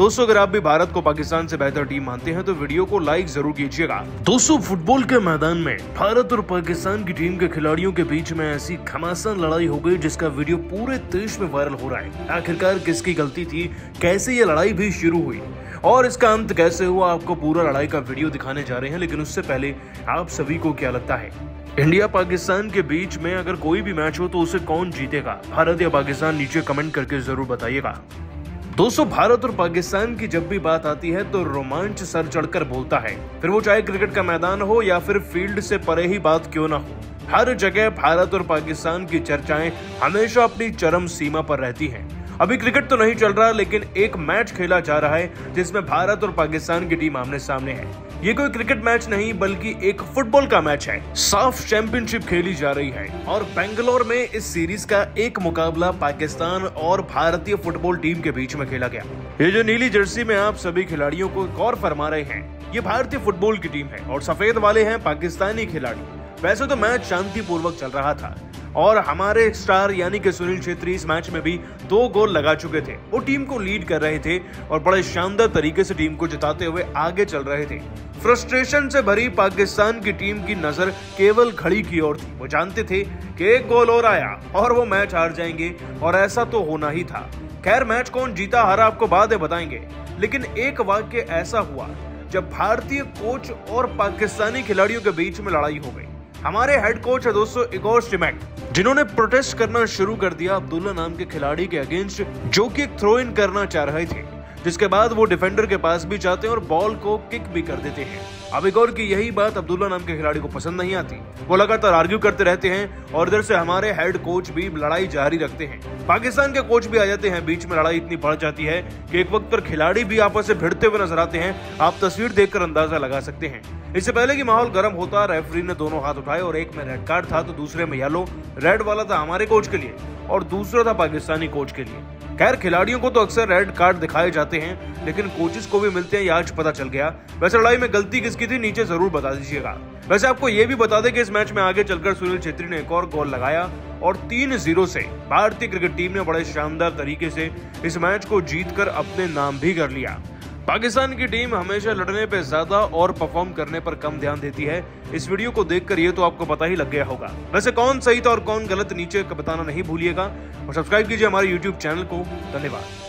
दोस्तों, अगर आप भी भारत को पाकिस्तान से बेहतर टीम मानते हैं तो वीडियो को लाइक ज़रूर कीजिएगा। दोस्तों, फुटबॉल के मैदान में भारत और पाकिस्तान की टीम के खिलाड़ियों के बीच में ऐसी घमासान लड़ाई हो गई, जिसका वीडियो पूरे देश में वायरल हो रहा है। आखिरकार किसकी गलती थी? कैसे ये लड़ाई भी शुरू हुई? और इसका अंत कैसे हुआ? आपको पूरा लड़ाई का वीडियो दिखाने जा रहे हैं, लेकिन उससे पहले आप सभी को क्या लगता है? इंडिया पाकिस्तान के बीच में अगर कोई भी मैच हो तो उसे कौन जीतेगा? भारत या पाकिस्तान, नीचे कमेंट करके ज़रूर बताइएगा। दोस्तों, भारत और पाकिस्तान की जब भी बात आती है तो रोमांच सर चढ़कर बोलता है। फिर वो चाहे क्रिकेट का मैदान हो या फिर फ़ील्ड से परे ही बात क्यों ना हो, हर जगह भारत और पाकिस्तान की चर्चाएँ हमेशा अपनी चरम सीमा पर रहती हैं। अभी क्रिकेट तो नहीं चल रहा, लेकिन एक मैच खेला जा रहा है, जिसमें भारत और पाकिस्तान की टीम आमने सामने है। ये कोई क्रिकेट मैच नहीं, बल्कि एक फुटबॉल का मैच है। साफ़ चैंपियनशिप खेली जा रही है, और बेंगलोर में इस सीरीज़ का एक मुकाबला पाकिस्तान और भारतीय फुटबॉल टीम के बीच में खेला गया। ये जो नीली जर्सी में आप सभी खिलाड़ियों को गौर फरमा रहे हैं, ये भारतीय फुटबॉल की टीम है, और सफ़ेद वाले हैं पाकिस्तानी खिलाड़ी। वैसे तो मैच शांतिपूर्वक चल रहा था। और हमारे स्टार यानी कि सुनील छेत्री इस मैच में भी दो गोल लगा चुके थे। वो टीम को लीड कर रहे थे और बड़े शानदार तरीके से टीम को जिताते हुए आगे चल रहे थे। फ्रस्ट्रेशन से भरी पाकिस्तान की टीम की नज़र केवल खड़ी की ओर थी। वो जानते थे कि एक गोल और आया और वो मैच हार जाएँगे और ऐसा तो होना ही था। खैर, मैच कौन जीता, हारा आपको बाद में बताएँगे। लेकिन एक वाक्य ऐसा हुआ, जब भारतीय कोच और पाकिस्तानी खिलाड़ियों के बीच में लड़ाई हो गई। हमारे हेड कोच है दोस्तों इगोर स्टिमैक जिन्होंने प्रोटेस्ट करना शुरू कर दिया अब्दुल्ला नाम के खिलाड़ी के अगेंस्ट जो कि थ्रो इन करना चाह रहे थे। जिसके बाद वो डिफेंडर के पास भी जाते हैं और बॉल को किक भी कर देते हैं। अब एक और की यही बात अब्दुल्ला नाम के खिलाड़ी को पसंद नहीं आती। वो लगातार आर्ग्यू करते रहते हैं और इधर से हमारे हेड कोच भी लड़ाई जारी रखते हैं। पाकिस्तान के कोच भी आ जाते हैं, बीच में लड़ाई इतनी बढ़ जाती है कि एक वक्त पर खिलाड़ी भी आपस से भिड़ते हुए नज़र आते हैं। आप तस्वीर देखकर अंदाज़ा लगा सकते हैं। इससे पहले कि माहौल गर्म होता रेफरी ने दोनों हाथ उठाए और एक में रेड कार्ड था तो दूसरे में येलो रेड वाला था हमारे कोच के लिए और दूसरा था पाकिस्तानी कोच के लिए। खैर, खिलाड़ियों को तो अक्सर रेड कार्ड दिखाए जाते हैं, लेकिन कोचेस को भी मिलते हैं आज पता चल गया। वैसे लड़ाई में गलती किसकी थी, नीचे ज़रूर बता दीजिएगा। वैसे आपको ये भी बता दें कि इस मैच में आगे चलकर सुनील छेत्री ने एक और गोल लगाया, और तीन ज़ीरो से भारतीय क्रिकेट टीम ने बड़े शानदार तरीके से इस मैच को जीतकर अपने नाम भी कर लिया। पाकिस्तान की टीम हमेशा लड़ने पर ज़्यादा और परफॉर्म करने पर कम ध्यान देती है। इस वीडियो को देखकर ये तो आपको पता ही लग गया होगा। वैसे कौन सही था और कौन गलत, नीचे बताना नहीं भूलिएगा। और सब्सक्राइब कीजिए हमारे यूट्यूब चैनल को। धन्यवाद।